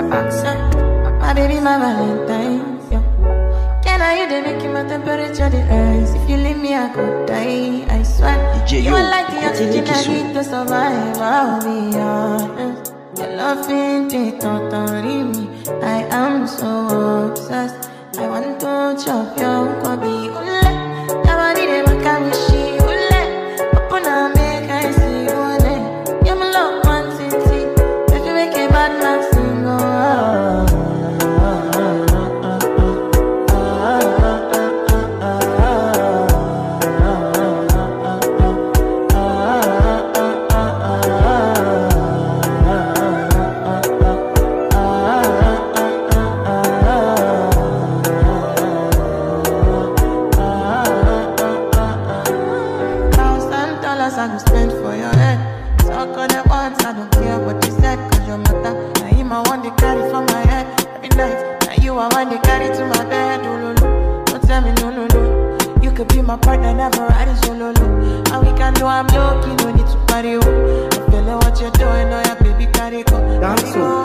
My baby, my Valentine. Yo. Can I you they make my temperature rise? If you leave me, I could die. I swear. DJ, you are like the oxygen I need to survive. I'll be honest. Your love ain't it, me. I am so obsessed. I want to chop your body. Dollars I go spend for your head. Talk on the ones I don't care what you said, cause your matter. Now him I want to carry for my head every night. Now you I want to carry to my bed. Oh, no, no. Don't tell me no, no, no. You could be my partner, never ride it oh, solo. low. And we can do I'm low, no need to party. Oh. I feel like what you're doing, oh yeah, baby, carry go. Dance ooh,